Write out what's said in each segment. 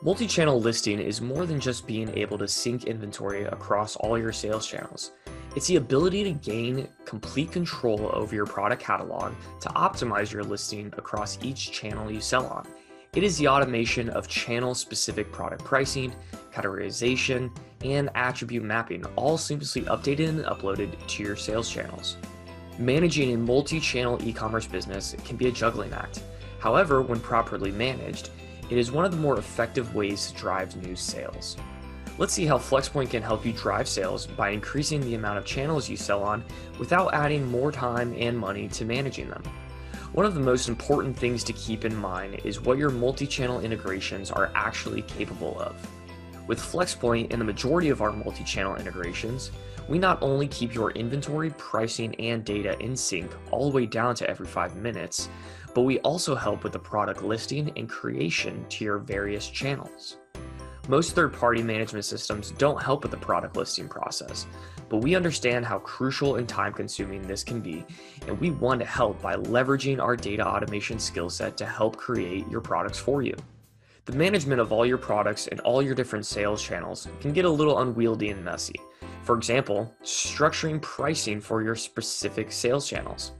Multi channel listing is more than just being able to sync inventory across all your sales channels. It's the ability to gain complete control over your product catalog to optimize your listing across each channel you sell on. It is the automation of channel specific product pricing, categorization, and attribute mapping, all seamlessly updated and uploaded to your sales channels. Managing a multi channel e commerce business can be a juggling act. However, when properly managed, it is one of the more effective ways to drive new sales. Let's see how Flxpoint can help you drive sales by increasing the amount of channels you sell on without adding more time and money to managing them. One of the most important things to keep in mind is what your multi channel integrations are actually capable of. With Flxpoint and the majority of our multi channel integrations, we not only keep your inventory, pricing, and data in sync all the way down to every five minutes, but we also help with the product listing and creation to your various channels. Most third party management systems don't help with the product listing process, but we understand how crucial and time consuming this can be, and we want to help by leveraging our data automation skill set to help create your products for you. The management of all your products and all your different sales channels can get a little unwieldy and messy. For example, structuring pricing for your specific sales channels.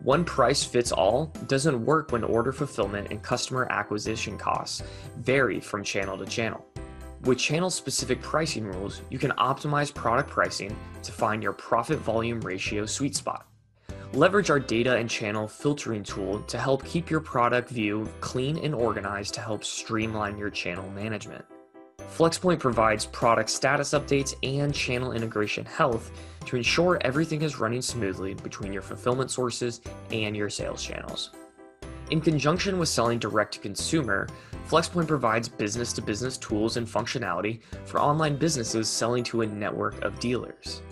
One price fits all doesn't work when order fulfillment and customer acquisition costs vary from channel to channel. With channel specific pricing rules, you can optimize product pricing to find your profit volume ratio sweet spot. Leverage our data and channel filtering tool to help keep your product view clean and organized to help streamline your channel management. Flxpoint provides product status updates and channel integration health to ensure everything is running smoothly between your fulfillment sources and your sales channels. In conjunction with selling direct to consumer, Flxpoint provides business to business tools and functionality for online businesses selling to a network of dealers.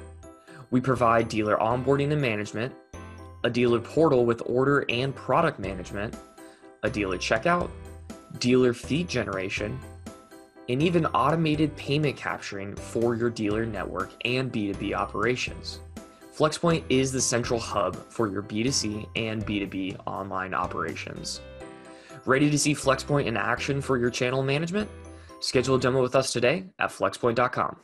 We provide dealer onboarding and management, a dealer portal with order and product management, a dealer checkout, dealer feed generation, and even automated payment capturing for your dealer network and B2B operations. Flxpoint is the central hub for your B2C and B2B online operations. Ready to see Flxpoint in action for your channel management? Schedule a demo with us today at flxpoint.com.